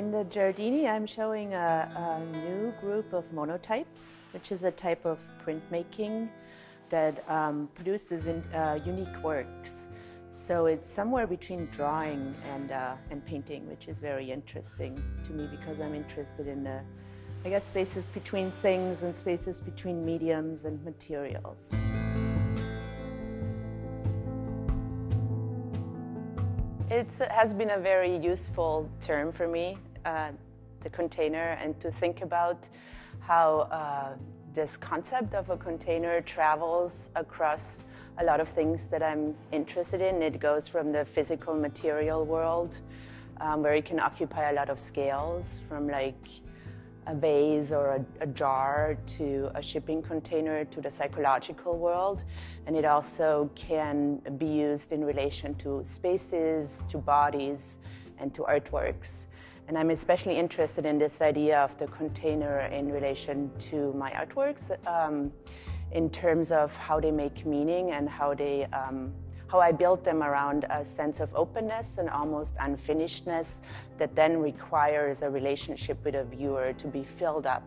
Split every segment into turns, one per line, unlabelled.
In the Giardini, I'm showing a, a, new group of monotypes, which is a type of printmaking that um, produces in, uh, unique works. So it's somewhere between drawing and, uh, and painting, which is very interesting to me because I'm interested in, uh, I guess, spaces between things and spaces between mediums and materials. It has been a very useful term for me, uh, the container, and to think about how uh, this concept of a container travels across a lot of things that I'm interested in. It goes from the physical material world, um, where it can occupy a lot of scales, from like a vase or a, a, jar to a shipping container to the psychological world. And it also can be used in relation to spaces, to bodies, and to artworks. And I'm especially interested in this idea of the container in relation to my artworks um, in terms of how they make meaning and how they um, how I built them around a sense of openness and almost unfinishedness that then requires a relationship with a viewer to be filled up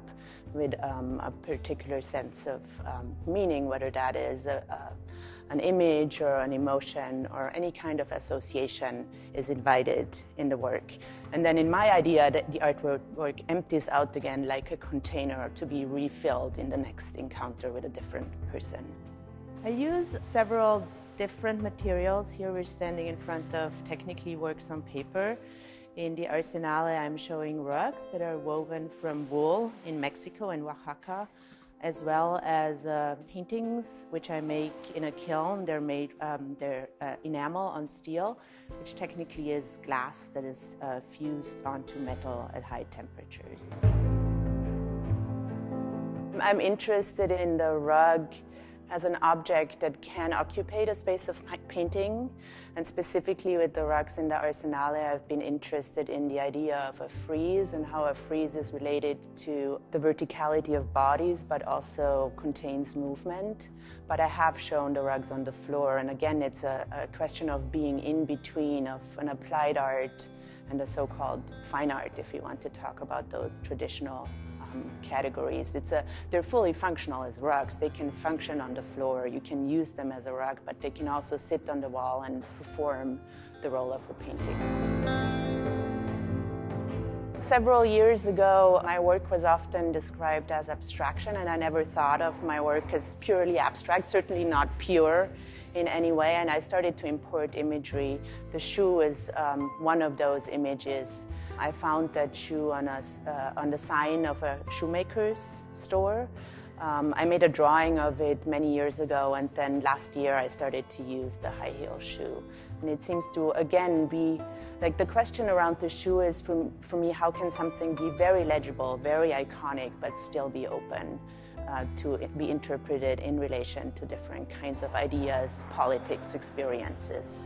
with um, a particular sense of um, meaning, whether that is a, a, an image or an emotion or any kind of association is invited in the work. And then in my idea, the artwork empties out again like a container to be refilled in the next encounter with a different person. I use several different materials. Here we're standing in front of technically works on paper. In the Arsenale, I'm showing rugs that are woven from wool in Mexico and Oaxaca, as well as uh, paintings which I make in a kiln. They're made, um, they're uh, enamel on steel, which technically is glass that is uh, fused onto metal at high temperatures. I'm interested in the rug as an object that can occupy a space of painting. And specifically with the rugs in the Arsenale, I've been interested in the idea of a frieze and how a frieze is related to the verticality of bodies, but also contains movement. But I have shown the rugs on the floor. And again, it's a, a question of being in between of an applied art and a so-called fine art, if you want to talk about those traditional um, categories. It's a, they're fully functional as rugs. They can function on the floor. You can use them as a rug, but they can also sit on the wall and perform the role of a painting. Several years ago, my work was often described as abstraction, and I never thought of my work as purely abstract, certainly not pure in any way. And I started to import imagery. The shoe is um, one of those images. I found that shoe on, a, uh, on the sign of a shoemaker's store. Um, I made a drawing of it many years ago, and then last year I started to use the high heel shoe. And it seems to, again, be like the question around the shoe is for, for me, how can something be very legible, very iconic, but still be open uh, to be interpreted in relation to different kinds of ideas, politics, experiences?